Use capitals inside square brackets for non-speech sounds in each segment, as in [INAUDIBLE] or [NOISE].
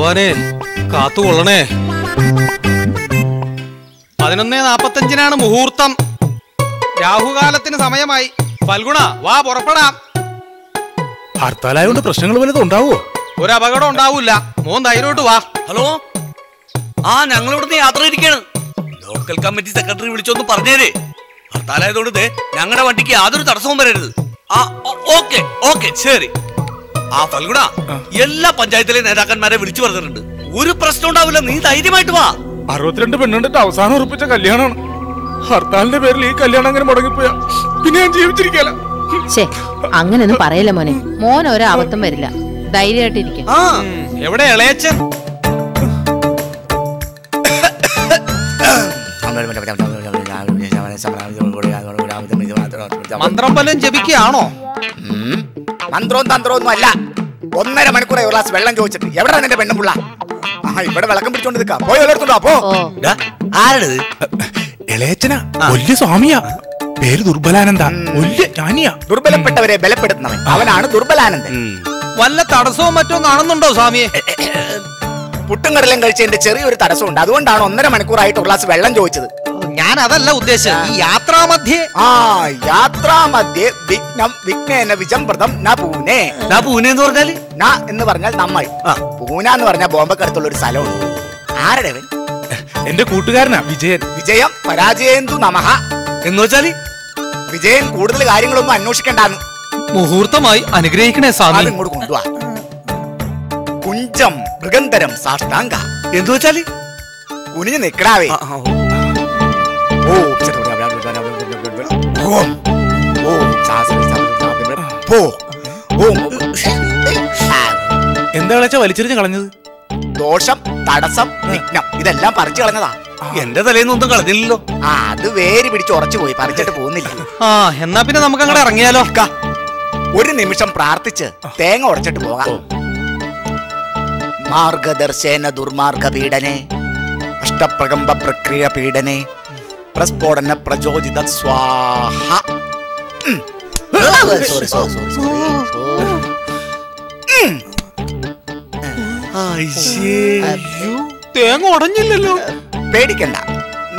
ഭഗവാനെ കാത്തുകൊള്ളണേ. പതിനൊന്ന് നാപ്പത്തഞ്ചിനാണ് മുഹൂർത്തം. രാഹുകാലത്തിന് സമയമായി. ഫൽഗുണ വാ പുറപ്പെടാം. ഹർത്താലായോണ്ട് പ്രശ്നങ്ങൾ വല്ലതും ഉണ്ടാവോ? ഒരു അപകടം ഉണ്ടാവൂല മോൻ ധൈര്യമായിട്ട് വാ. ഹലോ? ആ ഞങ്ങൾ ഇവിടുന്ന് യാത്ര ഇരിക്കാണ് ലോക്കൽ കമ്മിറ്റി സെക്രട്ടറി വിളിച്ചൊന്ന് പറഞ്ഞേരേ. ഹർത്താലായതുകൊണ്ട് ദേ ഞങ്ങളുടെ വണ്ടിക്ക് യാതൊരു തടസ്സവും വരരുത്. ആ ഓക്കെ ഓക്കെ ശരി. ആ ഫൽഗുണ എല്ലാ പഞ്ചായത്തിലെ നേതാക്കന്മാരെ വിളിച്ചു പറഞ്ഞിട്ടുണ്ട്. ഒരു പ്രശ്നം ഉണ്ടാവില്ല നീ ധൈര്യമായിട്ട് വാ. അറുപത്തിരണ്ട് പെണ്ണുണ്ടിട്ട് അവസാനം ഉറപ്പിച്ച കല്യാണമാണ്. ഹർത്താലിന്റെ പേരിൽ ഈ കല്യാണം അങ്ങനെ മുടങ്ങിപ്പോയാ. പിന്നെ ഞാൻ ജീവിച്ചിരിക്കാല ശേ അങ്ങനൊന്നും പറയല്ല മോനെ. മോൻ ഒരാപത്തും വരില്ല. ധൈര്യമായിട്ടിരിക്കും. എവിടെ ഇളയച്ചൻ മന്ത്രം വല്ലതും ജപിക്കുകയാണോ. മന്ത്രവും തന്ത്രവും ഒന്നും അല്ല ഒന്നര മണിക്കൂറായി ഒരു ഗ്ലാസ് വെള്ളം ചോദിച്ചിട്ട് എവിടെ നിന്റെ പെണ്ണുപിള്ള ആ ഇവിടെ വിളക്കം പിടിച്ചോണ്ട് നിൽക്കാം. പോയി വെള്ളെടുത്തോണ്ടോ അപ്പോ ആരാണിത് ഇളയച്ചനാ വലിയ സ്വാമിയാ. പേര് ദുർബലാനന്ദ വലിയ ജ്ഞാനിയാ ദുർബലപ്പെട്ടവരെ ബലപ്പെടുത്തുന്നവൻ. അവനാണ് ദുർബലാനന്ദൻ. വല്ല തടസ്സവും മറ്റോ കാണുന്നുണ്ടോ സ്വാമിയെ? പുട്ടും കടലും കഴിച്ചതിന്റെ ചെറിയൊരു തടസ്സമുണ്ട്. അതുകൊണ്ടാണ് ഒന്നര മണിക്കൂറായിട്ട് ഒരു ഗ്ലാസ് വെള്ളം ചോദിച്ചത്. ഞാൻ അതല്ല ഉദ്ദേശിച്ചത് ഈ യാത്രാമധ്യേ ആ യാത്രാ മധ്യേ വിഘ്നം വിഘ്നേന വിജംപ്രദം ന പൂനെ. ന പൂനെ എന്ന് പറഞ്ഞാൽ? ന എന്ന് പറഞ്ഞാൽ നമ്മൾ. പൂന എന്ന് പറഞ്ഞാൽ ബോംബക്കടുത്തുള്ള ഒരു സ്ഥലമുണ്ട്. ആരുടെ അവൻ? എന്റെ കൂട്ടുകാരനാ വിജയൻ. വിജയം പരാജയേന്തു നമഹ. എന്ന് വെച്ചാൽ? വിജയൻ കൂടുതൽ കാര്യങ്ങളൊന്നും അന്വേഷിക്കണ്ടെന്ന്. മുഹൂർത്തമായി അനുഗ്രഹിക്കണേ സ്വാമി. അത് ഇങ്ങോട്ട് കൊണ്ടുവാ. കുഞ്ചം മൃഗന്തരം സാഷ്ടാംഗ. എന്തു വെച്ചാൽ? കുനിഞ്ഞു നിക്കടാവേ പോ. എന്താ ഇളച്ച വലിച്ചെറിഞ്ഞ് കളഞ്ഞത്? ദോഷം തടസ്സം വിഘ്നം ഇതെല്ലാം പറിച്ചു കളഞ്ഞതാ. എന്റെ തലേന്ന് ഒന്നും കളഞ്ഞില്ലല്ലോ. ആ അത് വേര് പിടിച്ച് ഉറച്ചു പോയി പറിച്ചിട്ട് പോകുന്നില്ല. ആ എന്നാ പിന്നെ നമുക്ക് അങ്ങോട്ട് ഇറങ്ങിയാലോ? ഒരു നിമിഷം പ്രാർത്ഥിച്ച് തേങ്ങ ഉടച്ചിട്ട് പോകാം. മാർഗദർശേന ദുർമാർഗ പീഡനെ അഷ്ടപ്രകമ്പ പ്രക്രിയ പീഡനെ പ്രസ്ഫോടന പ്രചോദിത സ്വാഹ. ഉം. Sorry, sorry, sorry, sorry, sorry. തേങ്ങ ഉടഞ്ഞില്ലല്ലോ പേടിക്കണ്ട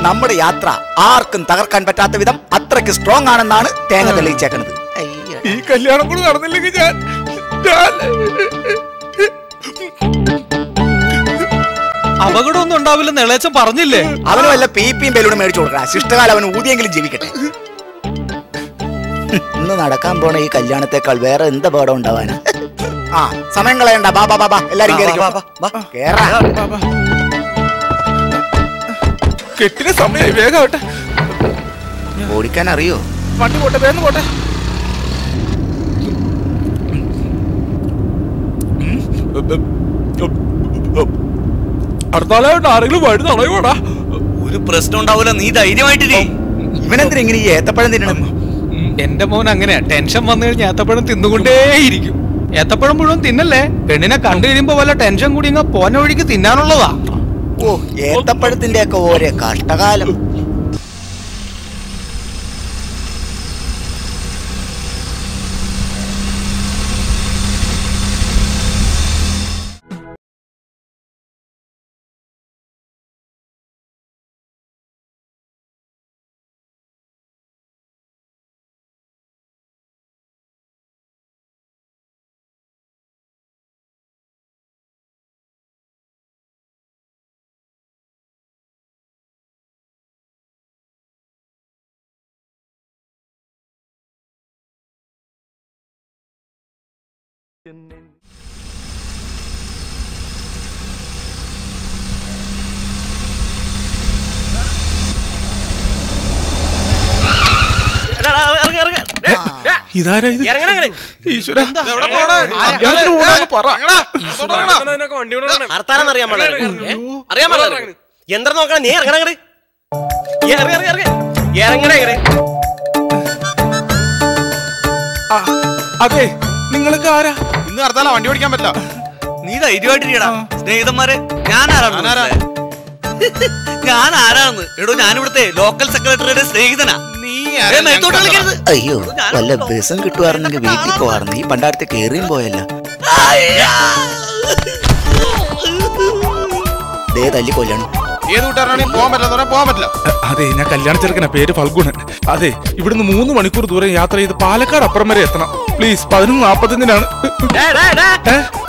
നമ്മുടെ യാത്ര ആർക്കും തകർക്കാൻ പറ്റാത്ത വിധം അത്രയ്ക്ക് സ്ട്രോങ് ആണെന്നാണ് തേങ്ങ തെളിയിച്ചേക്കുന്നത് അയ്യോ. ഈ കല്യാണം കൂടെ നടന്നില്ലെങ്കിൽ ഞാൻ അപകടമൊന്നും ഉണ്ടാവില്ലെന്ന് ഇളയച്ചൻ പറഞ്ഞില്ലേ അവന് വല്ല പിയും ബലൂണും മേടിച്ചു കൊടുക്കാം ശിഷ്ടകാലം അവൻ ഊതിയെങ്കിലും ജീവിക്കട്ടെ ഇന്ന് നടക്കാൻ പോണ ഈ കല്യാണത്തെക്കാൾ വേറെ എന്ത് അപകടം ഉണ്ടാവാനാ? ആ സമയം കളയണ്ട. ബാ ബാ ബാ, എല്ലാരും കെട്ടിന് സമയമായി വേഗം ഓടിക്കാൻ അറിയോ? വണ്ടി പോട്ടെ വേഗം പോട്ടെ. ആരെങ്കിലും വഴി തടയോടാ ഒരു പ്രശ്നം ഉണ്ടാവൂല നീ ധൈര്യമായിട്ടില്ലേ ഇവനെന്തിനാ ഇങ്ങനെ ഈ ഏത്തപ്പഴം തിന്നണം എന്റെ മോൻ അങ്ങനെയാ. ടെൻഷൻ വന്നു കഴിഞ്ഞാൽ ഏത്തപ്പഴം തിന്നുകൊണ്ടേയിരിക്കും. ഏത്തപ്പഴം മുഴുവൻ തിന്നല്ലേ? പെണ്ണിനെ കണ്ടു കഴിയുമ്പോ വല്ല ടെൻഷൻ കൂടി പോന്ന വഴിക്ക് തിന്നാനുള്ളതാ. ഓ ഏത്തപ്പഴത്തിന്റെ ഒക്കെ ഓരോ കഷ്ടകാലം. ഇതാരാ ഇത്? ഈശ്വര. യന്ത്രം നോക്കണം നീ ഇറങ്ങണ ഇറങ്ങണ അതെ. നിങ്ങൾക്ക് ആരാ? ഇന്ന് ഹർത്താല വണ്ടി ഓടിക്കാൻ പറ്റില്ല. നീ ധൈര്യമായിട്ടിരിക്കടാ. സ്നേഹിതന്മാരെ ഞാൻ ആരാണ് ഞാൻ ആരാണെന്ന് എടോ ഞാനിവിടുത്തെ ലോക്കൽ സെക്രട്ടറിയുടെ സ്നേഹിതനാ. അയ്യോ നല്ല ബസം കിട്ടുവായിരുന്നെങ്കിൽ വീട്ടിൽ പോവാറുണ്ട് ഈ പണ്ടാടത്തെ കേറിയും പോയല്ലോ. ദേ തല്ലി കൊല്ലണം. ഏത് കൂട്ടുകാരാണെങ്കിൽ പോകാൻ പറ്റില്ല എന്ന് പോകാൻ പറ്റില്ല. അതെ ഞാൻ കല്യാണ ചെറുക്കന പേര് ഫൽഗുണൻ. അതെ ഇവിടുന്ന് മൂന്ന് മണിക്കൂർ ദൂരം യാത്ര ചെയ്ത് പാലക്കാട് അപ്പുറം വരെ എത്തണം. പ്ലീസ് പതിനൊന്ന് നാപ്പത്തഞ്ചിനാണ്?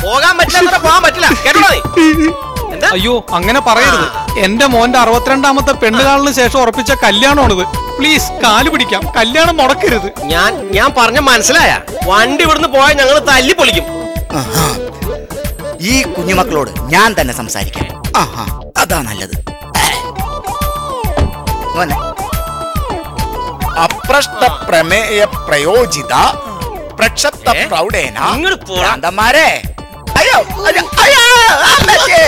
പോകാൻ പറ്റില്ല പോകാൻ പറ്റില്ല. കേട്ടോ എന്താ? അയ്യോ അങ്ങനെ പറയരുത്. എന്റെ മോന്റെ അറുപത്തിരണ്ടാമത്തെ പെണ്ണുകാളിന് ശേഷം ഉറപ്പിച്ച കല്യാണമാണിത്. പ്ലീസ് കാൽ പിടിക്കാം. കല്യാണം മുടക്കരുത്. ഞാൻ ഞാൻ പറഞ്ഞ മനസ്സിലായ? വണ്ടി ഇവിടുന്ന് പോയാൽ ഞങ്ങൾ തല്ലി പൊളിക്കും. ഈ കുഞ്ഞുമക്കളോട് ഞാൻ തന്നെ സംസാരിക്കാം. ആഹാ അതാ നല്ലത്. അപ്രഷ്ട പ്രമേയ പ്രയോജിത പ്രക്ഷപ്ത? പ്രൗഢേന അയ്യോ അമ്മച്ചി.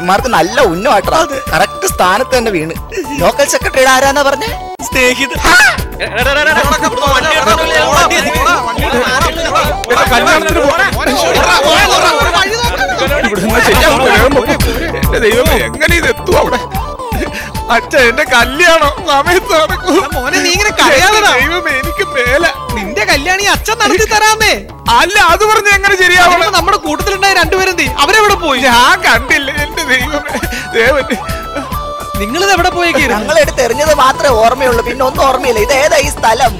ഇമാർക്ക് നല്ല ഉന്നമായിട്ടാ കറക്റ്റ് സ്ഥാനത്ത് തന്നെ വീണ് ലോക്കൽ സെക്രട്ടറിയുടെ ആരാന്നാ പറഞ്ഞേ സ്നേഹിത. ദൈവമേ എങ്ങനെ ഇത് എത്തും അവിടെ അച്ഛ എന്റെ കല്യാണം. സമയത്ത് മോനെ നീ ഇങ്ങനെ. ദൈവമേ എനിക്ക് പേല നിന്റെ കല്യാണി അച്ഛൻ നടത്തി തരാമേ അല്ല അത് പറഞ്ഞ് എങ്ങനെ ശരിയാവണം? നമ്മുടെ കൂട്ടത്തിലുണ്ടായ രണ്ടുപേരും തീ അവരെവിടെ പോയി? ഞാൻ കണ്ടില്ല എന്റെ ദൈവമേ. ദേവന്റെ നിങ്ങളിത് എവിടെ പോയി ഞങ്ങൾ എറിഞ്ഞത് മാത്രമേ ഓർമ്മയുള്ളൂ. പിന്നെ ഒന്നും ഓർമ്മയില്ല. ഇത് ഏതാ ഈ സ്ഥലം?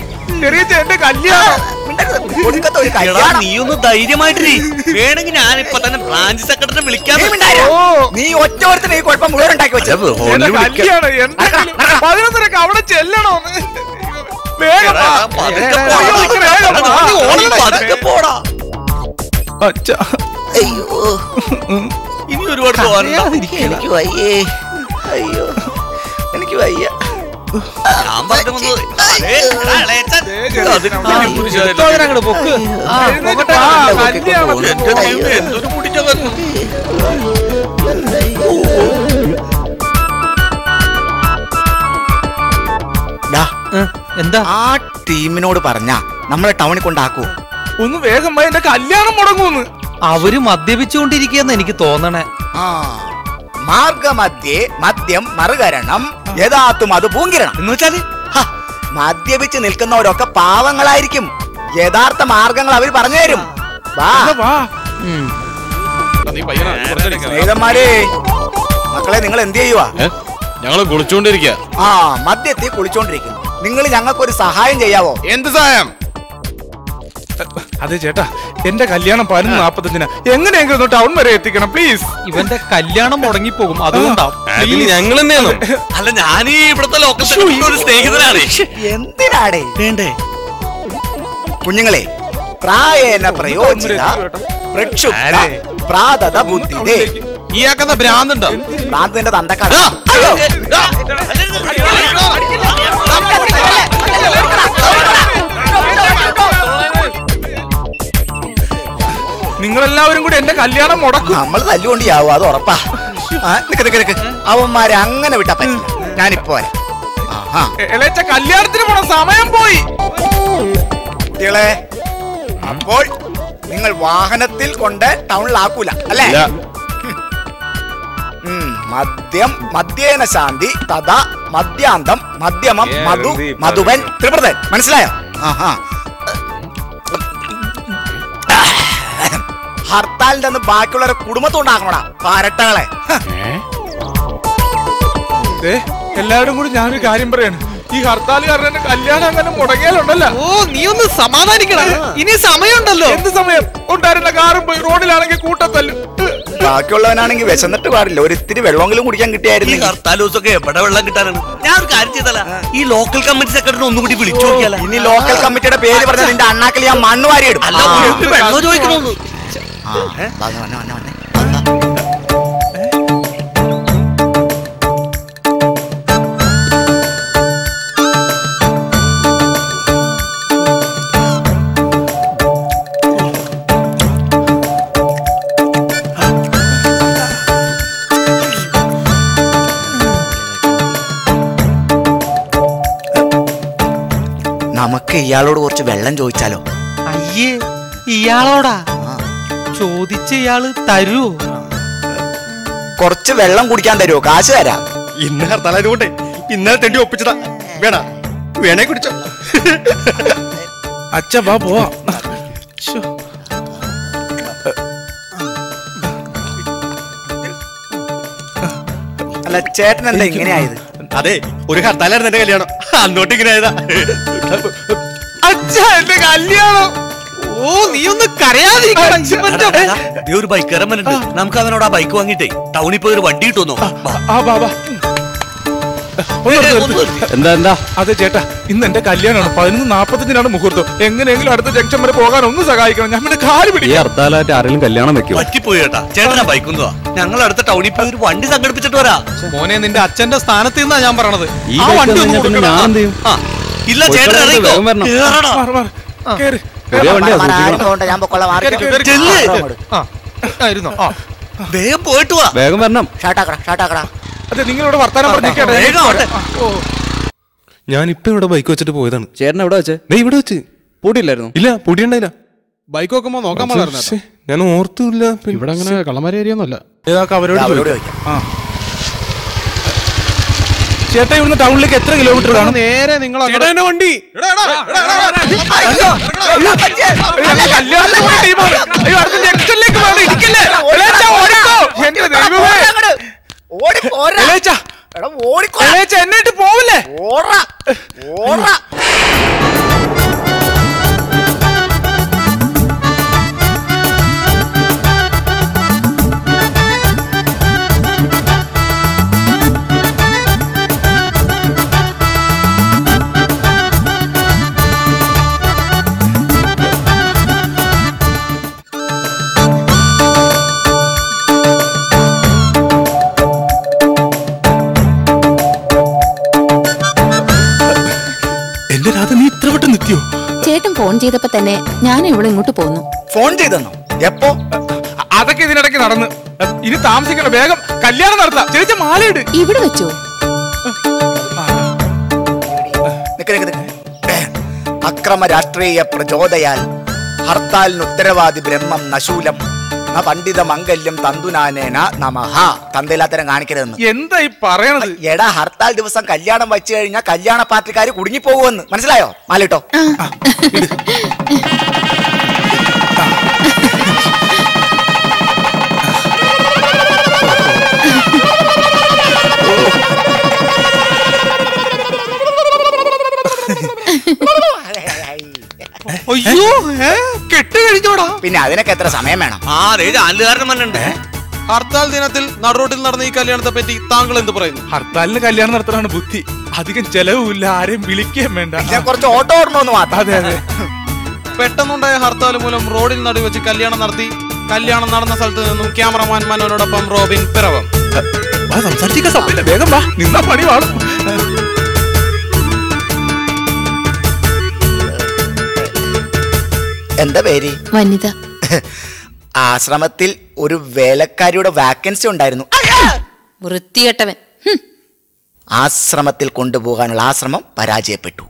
എന്റെ കല്യാണം. മിണ്ടരുത്. ഒടുക്കത്തെ ഒരു എടാ നീ ഒന്ന് ധൈര്യമായിട്ടിരി. വേണമെങ്കിൽ ഞാൻ ഇപ്പൊ തന്നെ ബ്രാഞ്ച് സെക്രട്ടറി വിളിക്കാൻ നീ നീ ഒറ്റ ഒരുത്തിന് ഈ കുഴപ്പം മുഴുവൻ ഉണ്ടാക്കി വെച്ചത് പതിനൊന്നരക്ക് അവിടെ വാ. അയ്യോ, ഇനി ഒരുപാട് എനിക്ക് വയ്യേ. അയ്യോ. എനിക്ക് വയ്യ. എന്തൊരു എന്താ? ആ ടീമിനോട് പറഞ്ഞ നമ്മളെ ടൗണിൽ കൊണ്ടാക്കൂ. ഒന്ന് വേഗം പോയി എന്റെ കല്യാണം മുടങ്ങൂന്ന്. അവർ മദ്യപിച്ചുകൊണ്ടിരിക്കുകയെന്ന് എനിക്ക് തോന്നണേ. ആ മാർഗമധ്യേ മദ്യം മറുകരണം. യഥാത്തും അത് പൂങ്കിരണം. എന്ന് വെച്ചാൽ ഹ, മദ്യപിച്ച് നിൽക്കുന്നവരൊക്കെ പാവങ്ങളായിരിക്കും. യഥാർത്ഥ മാർഗങ്ങൾ അവർ പറഞ്ഞു തരും. വാ. വാ. ഉം. സ്നേഹിതന്മാരെ മക്കളെ നിങ്ങൾ എന്ത് ചെയ്യുവാ? ഞങ്ങൾ കുളിച്ചോണ്ടിരിക്കുക ആ മദ്യത്തിൽ കുളിച്ചോണ്ടിരിക്കുന്നു. നിങ്ങൾ ഞങ്ങൾക്കൊരു സഹായം ചെയ്യാവോ? എന്ത് സഹായം? അതെ ചേട്ടാ എന്റെ കല്യാണം പതിനൊന്ന് നാപ്പത്തഞ്ചിന് എങ്ങനെയെങ്കിലും ടൗൺ വരെ എത്തിക്കണം പ്ലീസ് ഇവന്റെ കല്യാണം മുടങ്ങിപ്പോകും പോകും അതിന് ഞങ്ങൾ തന്നെയാണോ? അല്ല ഞാൻ ഈ ഇവിടുത്തെ ഒരു സ്നേഹിതനാണ്. എന്തിനാടേ? വേണ്ടേ? കുഞ്ഞുങ്ങളെ പ്രായേന പ്രയോജിത പ്രക്ഷുബ്ധ പ്രാതത ബുദ്ധിതേ ഇയാക്കെന്താ ഭ്രാന്തുണ്ടോ? ഭ്രാന്തിന്റെ തന്തക്കാട് നിങ്ങളെല്ലാവരും കൂടി എന്റെ കല്യാണം മുടക്കും. നമ്മൾ തല്ലുകൊണ്ട് ആവും അത് ഉറപ്പാ. ആ, നിക്ക് നിക്ക് നിക്ക്. അവന്മാരെ അങ്ങനെ വിട്ടാ പറ്റില്ല. ഞാനിപ്പോ ഇളയച്ച കല്യാണത്തിന് പോണ സമയം പോയി. കുട്ടികളെ അപ്പോൾ നിങ്ങൾ വാഹനത്തിൽ കൊണ്ട് ടൗണിലാക്കൂല അല്ലേ? ഉം, മദ്യം മദ്യേന ശാന്തി തഥാ മദ്യാന്തം മദ്യമം മധു മധുവൻ ത്രിപ്രതൻ മനസ്സിലായോ? ആഹാ. ഹർത്താലിന്റെ അന്ന് ബാക്കിയുള്ളവരെ കുടുംബത്തോണ്ടാക്കണോടാ പാരട്ടകളെ ഹ, ദേ, എല്ലാവരും കൂടി ഞാനൊരു കാര്യം പറയാണ്. ഈ എന്റെ കല്യാണം അങ്ങനെ മുടങ്ങിയാലുണ്ടല്ലോ. ഓ നീ ഒന്ന് സമാധാനിക്കണം. ഇനി സമയമുണ്ടല്ലോ. എന്ത് സമയം? ഉണ്ടായിരുന്ന കാറും പോയി റോഡിലാണെങ്കിൽ കൂട്ടത്തല്ലും ബാക്കിയുള്ളവനാണെങ്കിൽ വിശന്നിട്ട് പാടില്ല. ഒരിത്തിരി വെള്ളമെങ്കിലും കുടിക്കാൻ ഈ കിട്ടിയായിരുന്നു. ഹർത്താൽ ദിവസമൊക്കെ എവിടെ വെള്ളം കിട്ടാനാണ്? ഞാൻ ഒരു കാര്യം ചെയ്തല്ല ഈ ലോക്കൽ കമ്മിറ്റി സെക്രട്ടറി ഒന്നുകൂടി വിളിച്ചു നോക്കിയാലോ. ഇനി ലോക്കൽ കമ്മിറ്റിയുടെ പേര് പറഞ്ഞാൽ നിന്റെ അണ്ണാക്കൽ ഞാൻ മണ്ണ് വാരിയിടും. വെള്ളം ചോദിക്കണമെന്ന് ആ, വന്നെ, വന്നെ, വന്നെ. നമുക്ക് ഇയാളോട് കുറച്ച് വെള്ളം ചോദിച്ചാലോ അയ്യേ ഇയാളോടാ. ചോദിച്ചയാൾ തരൂ. കൊറച്ച് കുറച്ച് വെള്ളം കുടിക്കാൻ തരുമോ കാശ് തരാം. ഇന്ന് തലരുകൊണ്ട് ഇന്നലെ തെണ്ടി ഒപ്പിച്ചതാ. വേണ വേണേ കുടിച്ചോ. അച്ഛ വാ പോവാ. അല്ല ചേട്ടൻ എന്താ ഇങ്ങനെയായത്? അതെ ഒരു ഹർത്താലായിരുന്നു എന്റെ കല്യാണം. അന്നോട്ട് ഇങ്ങനെ ആയതാ. അച്ഛ എന്റെ കല്യാണം. ഓ നീ ഒന്ന് ഒരു ബൈക്കാരൻ വന്നിട്ടുണ്ട് നമുക്ക് അവനോട് ആ ബൈക്ക് വാങ്ങിട്ടേ ടൗണിൽ പോയി ഒരു വണ്ടി കിട്ടുന്നു. എന്താ എന്താ? അതെ ചേട്ടാ ഇന്ന് എന്റെ കല്യാണമാണ്. പതിനൊന്ന് നാപ്പത്തഞ്ചിനാണ് മുഹൂർത്തം. എങ്ങനെയെങ്കിലും അടുത്ത ജംഗ്ഷൻ വരെ പോകാൻ ഒന്ന് സഹായിക്കണം. ഞാൻ പിന്നെ കാൽ ഈ പിടിക്കും. ഹർത്താലായിട്ട് ആരെങ്കിലും കല്യാണം വെക്കും പറ്റിപ്പോയി ചേട്ടാ. ചേട്ടനാ ബൈക്ക് ഒന്നുവാ ഞങ്ങൾ അടുത്ത ടൗണിൽ പോയി ഒരു വണ്ടി സംഘടിപ്പിച്ചിട്ട് വരാ. മോനെ നിന്റെ അച്ഛന്റെ സ്ഥാനത്ത് നിന്നാ ഞാൻ പറയണത്. ഈ ആ വണ്ടി വന്ന് ഒന്ന് കഴിഞ്ഞാൽ ഞാൻ എന്ത് ചെയ്യും? ആ ഇല്ല ചേട്ടൻ. വേഗം ഞാൻ പോയിട്ട് വാ. വേഗം വരണം. അതെ നിങ്ങളിവിടെ വർത്താനം ഇപ്പൊ ഇവിടെ ബൈക്ക് വെച്ചിട്ട് പോയതാണ്. ചേട്ടൻ എവിടെ വെച്ചേ? ദേ ഇവിടെ വെച്ച്. പൂട്ടിയില്ലായിരുന്നു? ഇല്ല പൊടിയുണ്ടായില്ല ബൈക്ക് നോക്കുമ്പോ നോക്കാൻ ഞാൻ ഓർത്തില്ല ഇവിടെ അങ്ങനെ കള്ളമാരി ഏരിയ ഒന്നുമല്ല അവരോട് അവരോട് ചേട്ടാ ഇവിടുന്ന് ടൗണിലേക്ക് എത്ര കിലോമീറ്റർ കാണും? നേരെ നിങ്ങൾ വണ്ടി. എളേച്ചാ, പോവില്ലേ? ഓറ ഓടാ ചേട്ടൻ ഫോൺ ചെയ്തപ്പോ തന്നെ ഞാൻ ഇവിടെ ഇങ്ങോട്ട് പോന്നു. ഫോൺ ചെയ്തെന്നോ? എപ്പോ? അതൊക്കെ ഇതിനിടയ്ക്ക് നടന്ന്. ഇനി താമസിക്കണം വേഗം കല്യാണം നടത്താം. ചേച്ചി മാലയിട്. ഇവിടെ വെച്ചോ. അക്രമ രാഷ്ട്രീയ പ്രചോദയാൽ ഹർത്താലിന് ഉത്തരവാദി ബ്രഹ്മം നശൂലം. പണ്ഡിത മംഗല്യം തന്തുനാനേന നമഹ. തന്തയില്ലാത്തരം കാണിക്കരുതെന്ന്. എന്താ ഈ പറയണത്? എടാ ഹർത്താൽ ദിവസം കല്യാണം വെച്ചു കഴിഞ്ഞാൽ കല്യാണ പാർട്ടിക്കാർ കുടുങ്ങിപ്പോകുമെന്ന്. മനസ്സിലായോ? മാലിട്ടോ. അയ്യോ ഏ? കെട്ട് പിന്നെ അതിനൊക്കെ എത്ര സമയം വേണം? ആ അതേ ചാനലുകാരൻ ഹർത്താൽ ദിനത്തിൽ നടുറോട്ടിൽ നടന്ന ഈ കല്യാണത്തെ പറ്റി താങ്കൾ എന്ത് പറയുന്നു? ഹർത്താലിന് കല്യാണം നടത്താനാണ് ബുദ്ധി. അധികം ചെലവുമില്ല ആരെയും വിളിക്കുകയും വേണ്ട. പിന്നെ കുറച്ച് ഓട്ടോ ഓടണമെന്ന് മാത്രം. അതെ അതെ. പെട്ടെന്നുണ്ടായ ഹർത്താൽ മൂലം റോഡിൽ നടുവെച്ച് കല്യാണം നടത്തി കല്യാണം നടന്ന സ്ഥലത്ത് നിന്നും ക്യാമറമാൻ മനോനോടൊപ്പം റോബിൻ പിറവം. വാ, സംസാരിച്ചിരിക്കാൻ സമയമില്ല. വേഗം വാ നിന്നാ പണി വാളും. എന്താ പേര്? വനിത. [LAUGHS] ആശ്രമത്തിൽ ഒരു വേലക്കാരിയുടെ വാക്കൻസി ഉണ്ടായിരുന്നു. വൃത്തികെട്ടവൻ. ആശ്രമത്തിൽ കൊണ്ടുപോകാനുള്ള ആശ്രമം പരാജയപ്പെട്ടു.